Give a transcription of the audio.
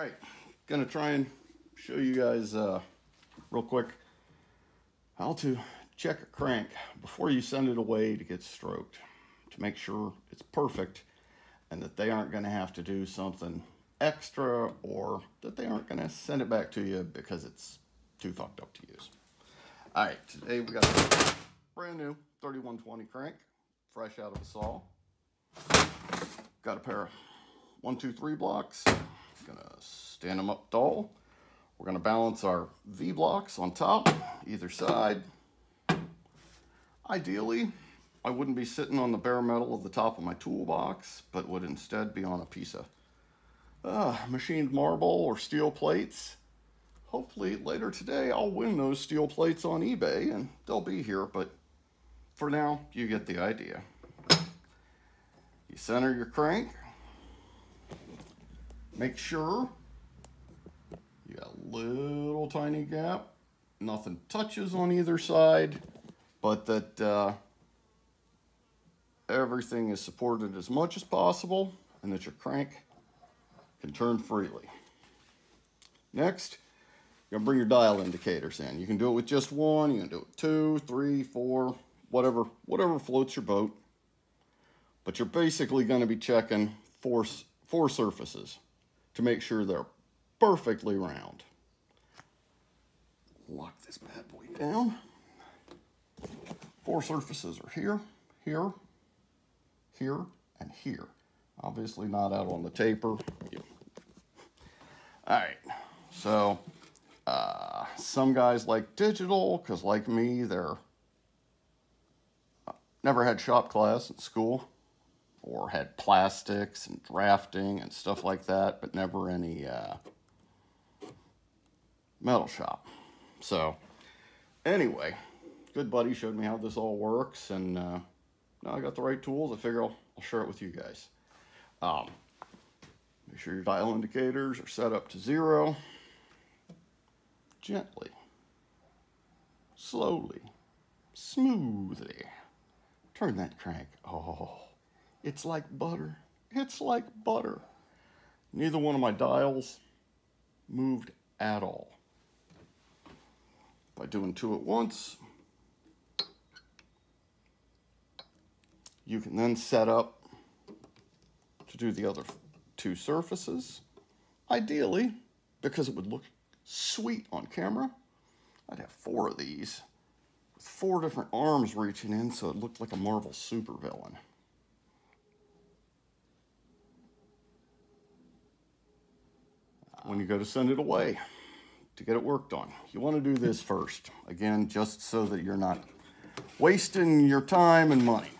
right, gonna try and show you guys uh, real quick how to check a crank before you send it away to get stroked to make sure it's perfect and that they aren't gonna have to do something extra or that they aren't gonna send it back to you because it's too fucked up to use. All right, today we got a brand new 3120 crank, fresh out of the saw. Got a pair of one, two, three blocks. Gonna stand them up tall. We're gonna balance our V blocks on top, either side. Ideally, I wouldn't be sitting on the bare metal of the top of my toolbox, but would instead be on a piece of uh, machined marble or steel plates. Hopefully later today I'll win those steel plates on eBay and they'll be here, but for now you get the idea. You center your crank, Make sure you got a little tiny gap. Nothing touches on either side, but that uh, everything is supported as much as possible and that your crank can turn freely. Next, you're gonna bring your dial indicators in. You can do it with just one, you can do it two, three, four, whatever, whatever floats your boat. But you're basically gonna be checking four, four surfaces to make sure they're perfectly round. Lock this bad boy down. Four surfaces are here, here, here, and here. Obviously not out on the taper. Yeah. All right, so uh, some guys like digital because like me, they're uh, never had shop class at school or had plastics and drafting and stuff like that, but never any uh, metal shop. So, anyway, good buddy showed me how this all works, and uh, now I got the right tools. I figure I'll, I'll share it with you guys. Um, make sure your dial indicators are set up to zero. Gently, slowly, smoothly. Turn that crank. Oh. It's like butter. It's like butter. Neither one of my dials moved at all. By doing two at once, you can then set up to do the other two surfaces. Ideally, because it would look sweet on camera, I'd have four of these with four different arms reaching in so it looked like a Marvel supervillain. When you go to send it away to get it worked on. You want to do this first. Again, just so that you're not wasting your time and money.